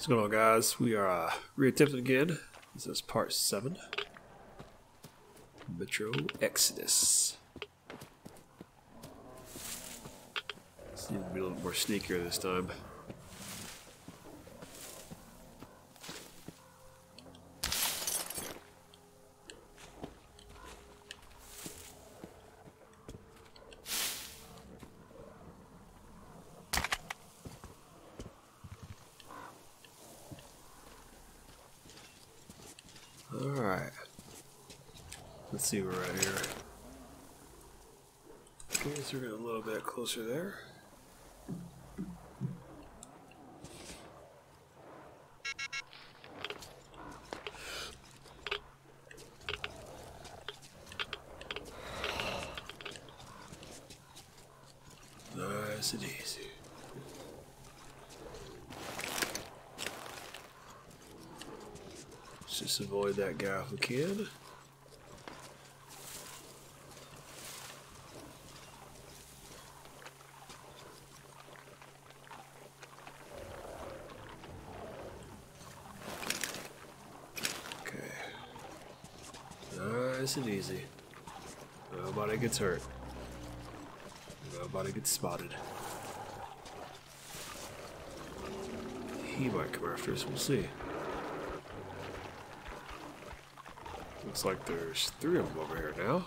What's going on, guys? We are uh, reattempting again. This is part 7. Metro Exodus. This needs to be a little more sneakier this time. Alright. Let's see we're at here. Okay, so we're getting a little bit closer there. Nice and easy. Let's just avoid that guy we can. Okay. Nice and easy. Nobody gets hurt. Nobody gets spotted. He might come after us, we'll see. Looks like there's three of them over here now.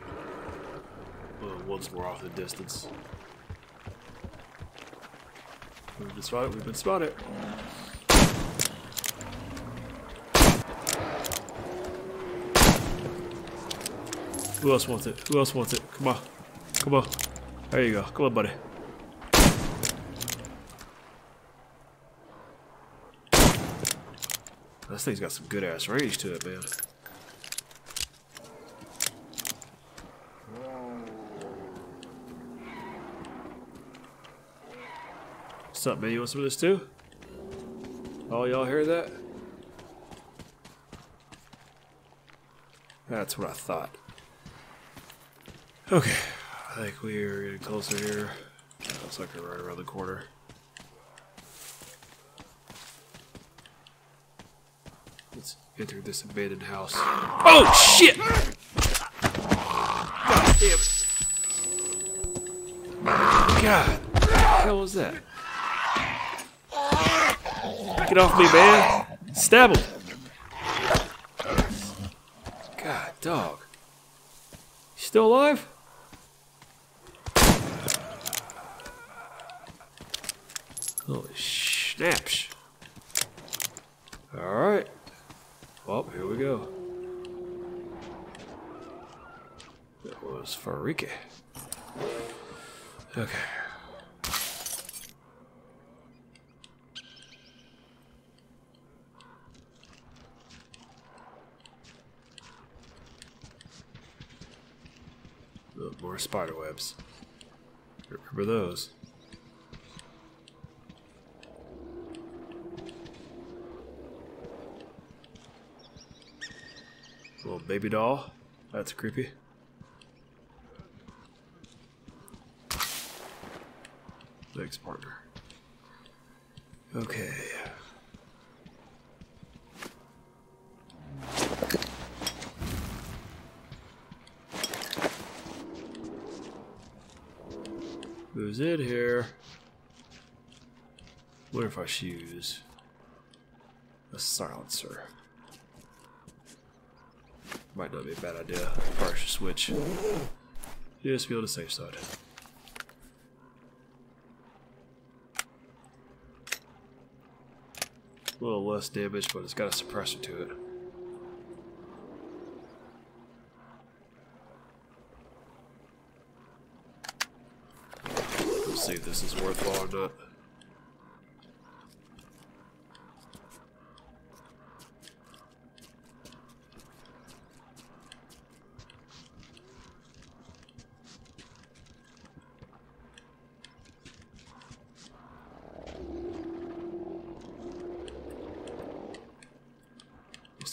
Uh, well, one's more off in the distance. We've been spotted, we've been spotted. Who else wants it? Who else wants it? Come on. Come on. There you go. Come on, buddy. This thing's got some good ass range to it, man. What's up, man? You want some of this too? Oh, y'all hear that? That's what I thought. Okay, I think we are getting closer here. Looks like we're right around the corner. Enter this abandoned house. Oh shit! God damn it! God, what the hell was that? Get off me, man! Stab him! God, dog. You still alive? Holy snaps. Alright. Well, here we go. That was Farike. Okay. More spider webs. Remember those. Little baby doll. That's creepy. Thanks, partner. Okay. Who's in here? What if I should use a silencer. Might not be a bad idea. Probably switch. Just be on the safe side. A little less damage, but it's got a suppressor to it. Let's see if this is worthwhile or not.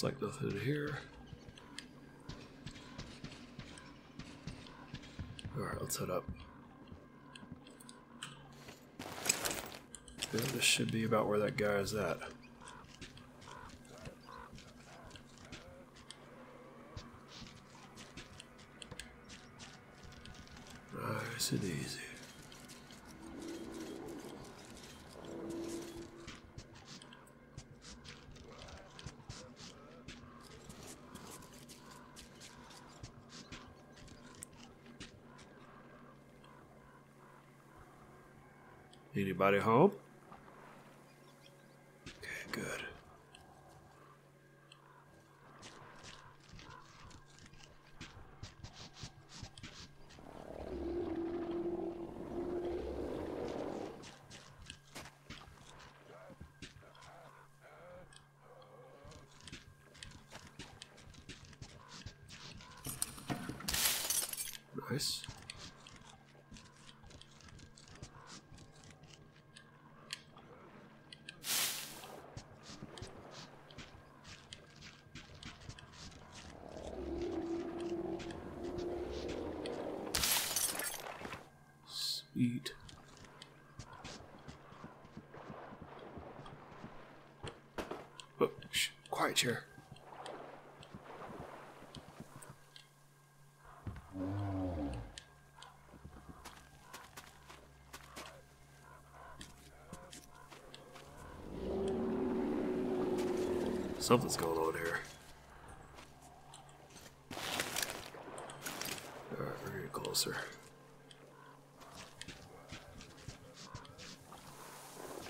Looks like nothing in here. Alright, let's head up. Yeah, this should be about where that guy is at. Nice and easy. Anybody home? Okay, good. Nice. Sweet. Oh, quiet. Something's going on here. Alright, we're getting closer.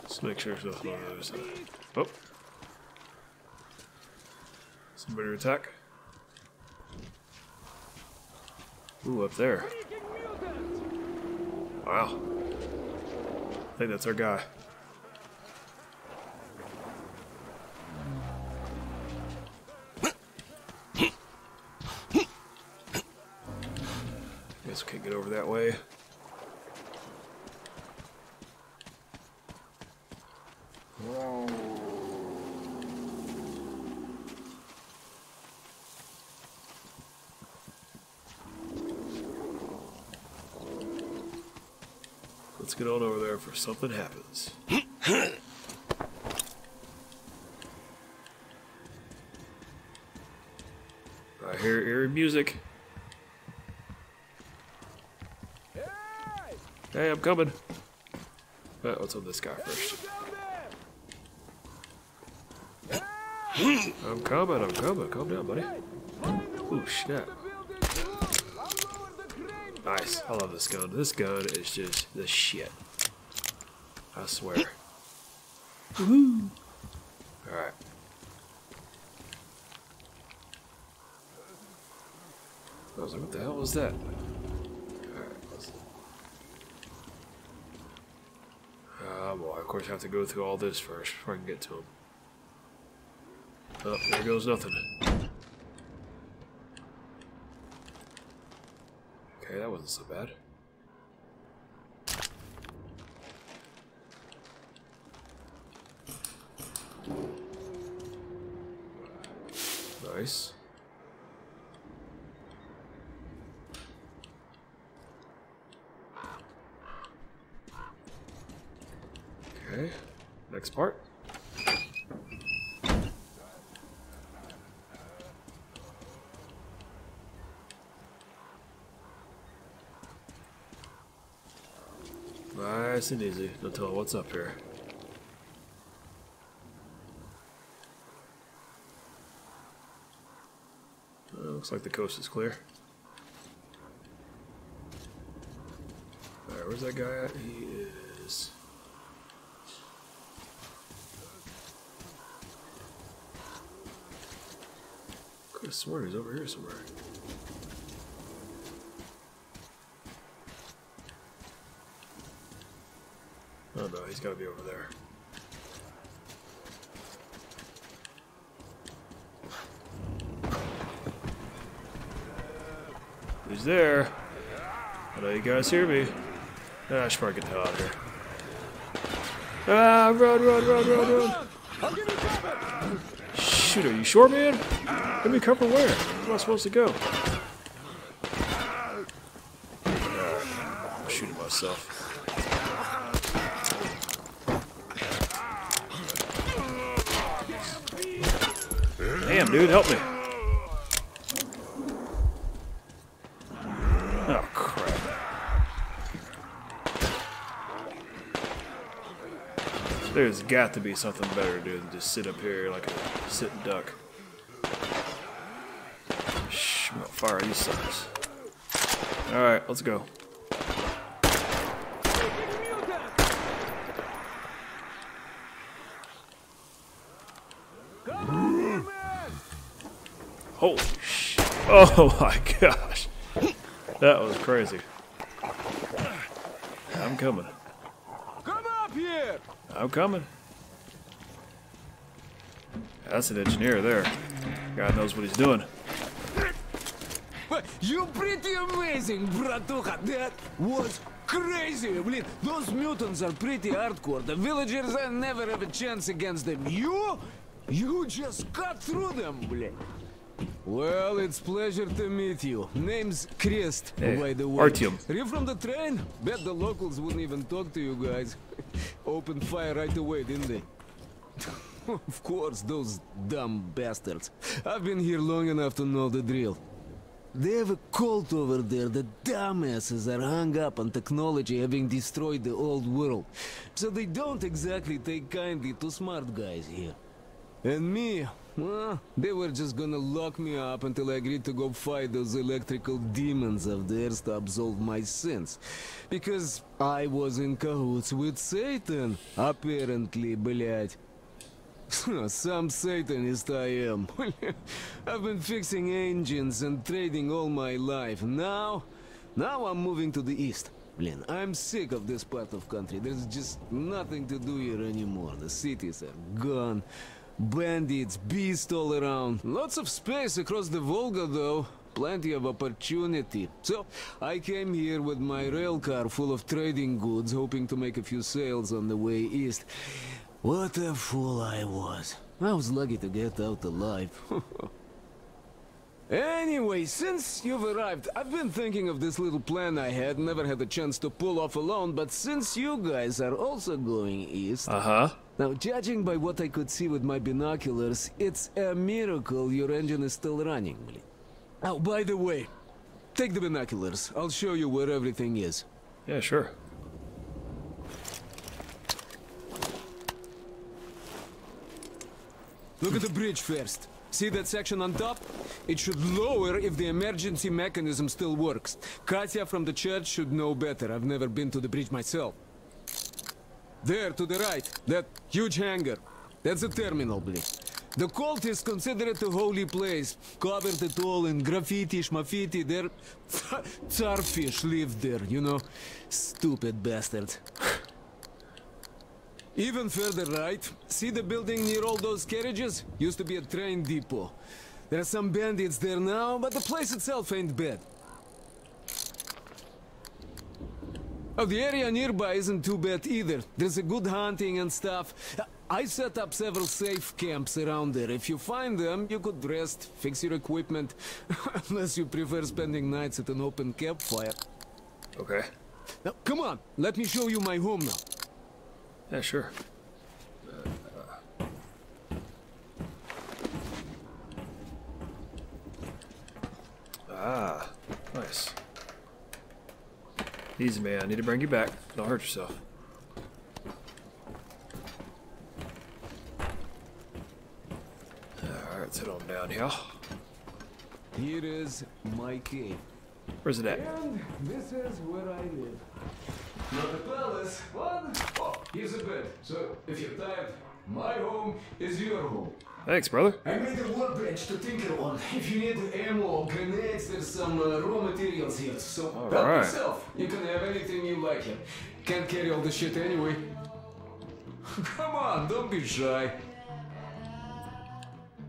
Let's make sure nothing on the other side. Oh. To attack. Ooh, up there. Wow. I think that's our guy. Guess we can't get over that way. Get on over there before something happens. I hear eerie music. Hey, I'm coming. Let's on this guy first. I'm coming, I'm coming. Calm down, buddy. Ooh, snap. Nice. I love this gun. This gun is just the shit. I swear. Woohoo! Alright. I was like, what the hell was that? Alright, let's... Oh uh, boy, of course I have to go through all this first before I can get to him. Oh, there goes nothing. Okay, that wasn't so bad. Nice. Okay, next part. Nice and easy. Don't tell what's up here. Uh, looks like the coast is clear. Alright, where's that guy at? He is. Could have sworn he's over here somewhere. Oh no, he's gotta be over there. Who's there? I know you guys hear me. Ah, I should probably get the hell out of here. Ah, run, run, run, run, run! Shoot, are you sure, man? Give me cover where? Where am I supposed to go? I'm shooting myself. Damn, dude, help me. Oh, crap. There's got to be something better to do than just sit up here like a sitting duck. Shh, fire these suckers. Alright, let's go. Holy sh! Oh my gosh, that was crazy. I'm coming. Come up here! I'm coming. That's an engineer there. God knows what he's doing. You pretty amazing, bratuха. That was crazy. Блин, those mutants are pretty hardcore. The villagers, I never have a chance against them. You? You just cut through them, блин. Well, it's pleasure to meet you. Name's Krest, Hey, by the way. Artyom. Are you from the train? Bet the locals wouldn't even talk to you guys. Opened fire right away, didn't they? of course, those dumb bastards. I've been here long enough to know the drill. They have a cult over there. The dumbasses are hung up on technology having destroyed the old world. So they don't exactly take kindly to smart guys here. And me, well, they were just gonna lock me up until I agreed to go fight those electrical demons of theirs to absolve my sins. Because I was in cahoots with Satan, apparently, блядь. Some Satanist I am. I've been fixing engines and trading all my life. Now, now I'm moving to the east. Blin, I'm sick of this part of country. There's just nothing to do here anymore. The cities are gone. Bandits, beasts all around. Lots of space across the Volga, though. Plenty of opportunity. So, I came here with my rail car full of trading goods, hoping to make a few sales on the way east. What a fool I was. I was lucky to get out alive. anyway, since you've arrived, I've been thinking of this little plan I had, never had a chance to pull off alone, but since you guys are also going east... Uh huh. Now, judging by what I could see with my binoculars, it's a miracle your engine is still running. Oh, by the way, take the binoculars. I'll show you where everything is. Yeah, sure. Look at the bridge first. See that section on top? It should lower if the emergency mechanism still works. Katya from the church should know better. I've never been to the bridge myself. There, to the right, that huge hangar. That's the terminal, Blick. The cult is considered a holy place. Covered it all in graffiti, schmaffiti. There... Tsarfish lived there, you know? Stupid bastards. Even further right, see the building near all those carriages? Used to be a train depot. There are some bandits there now, but the place itself ain't bad. Oh, the area nearby isn't too bad either. There's a good hunting and stuff. I set up several safe camps around there. If you find them, you could rest, fix your equipment. Unless you prefer spending nights at an open campfire. Okay. Now, come on, let me show you my home now. Yeah, sure. Ah, nice. Easy, man. I need to bring you back. Don't hurt yourself. Alright, let's head on down here. Here is my cave. Where's it at? And this is where I live. Not a palace, but oh, here's a bed. So if you're tired, my home is your home. Thanks, brother. I made a workbench to tinker on. If you need ammo or grenades, there's some uh, raw materials here. So All help right. yourself. You can have anything you like here. Can't carry all the shit anyway. Come on, don't be shy.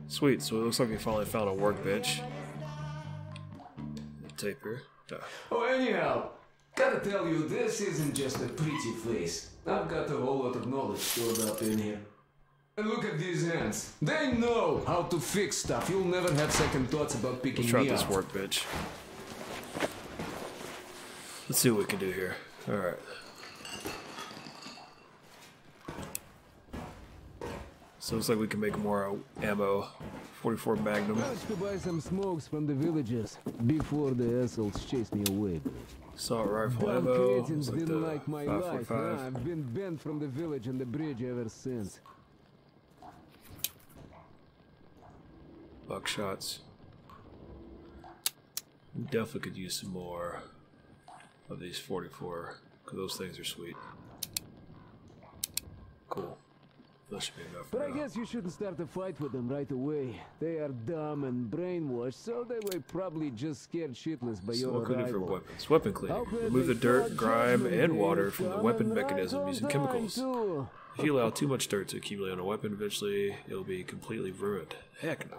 Sweet, so it looks like we finally found a workbench. Tape here. Yeah. Oh, anyhow, gotta tell you, this isn't just a pretty place. I've got a whole lot of knowledge stored up in here. And look at these hands. They know how to fix stuff. You'll never have second thoughts about picking Let's try me this up. workbench. Let's see what we can do here. Alright. So looks like we can make more uh, ammo. 44 Magnum. Managed to buy some smokes from the villagers before the assholes chased me away. Assault rifle Dumb ammo. like didn't like my life. Nah, I've been banned from the village and the bridge ever since. Buckshots. Definitely could use some more of these 44, because those things are sweet. Cool. That should be enough for But I now. guess you shouldn't start a fight with them right away. They are dumb and brainwashed, so they were probably just scared shitless by So your cleaning for arrival. weapons. Weapon cleaning. Remove the dirt, grime, and water from the weapon mechanism using chemicals. If you allow too much dirt to accumulate on a weapon, eventually it'll be completely ruined. Heck no.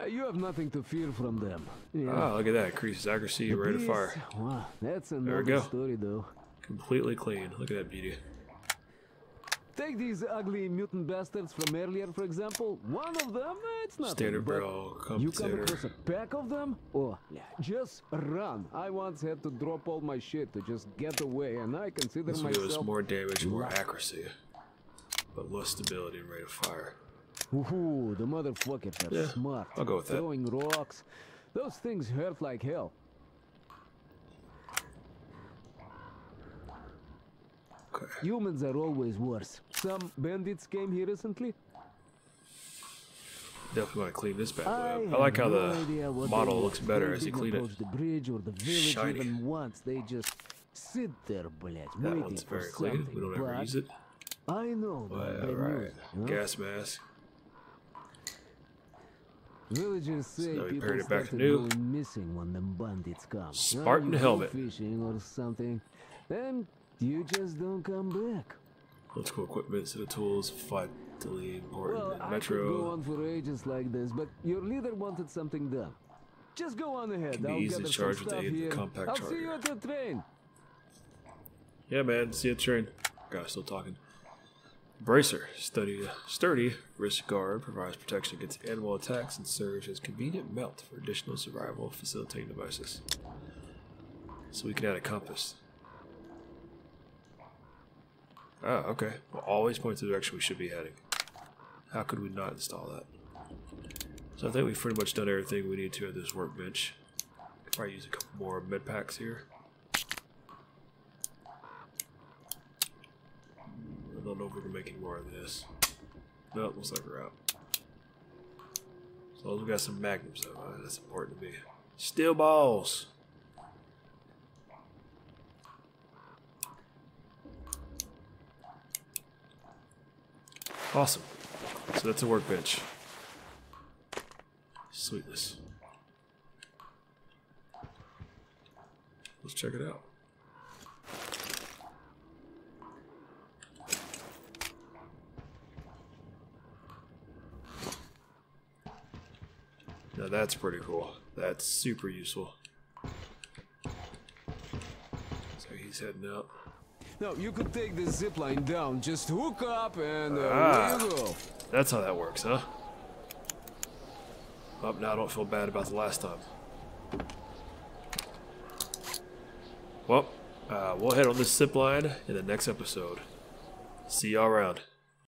Uh, You have nothing to fear from them. Yeah. Ah, look at that. Increases accuracy, rate of This- fire. Wow, that's we another go. story, though. Completely clean. Look at that beauty. Take these ugly mutant bastards from earlier, for example. One of them, eh, it's not Standard barrel You come across a pack of them? Oh, yeah. Just run. I once had to drop all my shit to just get away, and I consider This will give us more damage more accuracy. But less stability and rate of fire. Ooh, the motherfuckers are Yeah, smart. I'll go with that. Throwing rocks. Those things hurt like hell. Okay. Humans are always worse. Some bandits came here recently. Definitely want to clean this bad boy I, up. I like how have no the idea what they model want. looks better They as you didn't clean it. approach the bridge or the village Shiny. even once. They just sit there, blять, That waiting one's for very clean. something. We don't ever but use it. I know that But, they knew alright. it, you know? Gas mask. Villagers say So we people paired it back started new. going missing when the bandits come. Spartan you go helmet. fishing or something, then you just don't come back. Electrical equipment, set of tools, vitally important. Well, I could go Metro. on for ages like this, but your leader wanted something done. Just go on ahead. Can be I'll easily charged with the aid of the compact I'll see you charger. at the train. Yeah, man. See you at the train. Gosh, still talking. Bracer, sturdy, sturdy wrist guard provides protection against animal attacks and serves as convenient melt for additional survival facilitating devices. So we can add a compass. Ah, okay. Well, always point to the direction we should be heading. How could we not install that? So I think we've pretty much done everything we need to at this workbench. Probably use a couple more med packs here. I don't know if we can make any more of this. No, it looks like we're out. As long as we got some magnums though, that's important to me. Steel balls! Awesome. So that's a workbench. Sweetness. Let's check it out. Now that's pretty cool. That's super useful. So he's heading out. No, you could take the zip line down. Just hook up and uh, Ah. you go. That's how that works, huh? Up now, I don't feel bad about the last time. Well, uh, we'll head on this zip line in the next episode. See y'all around.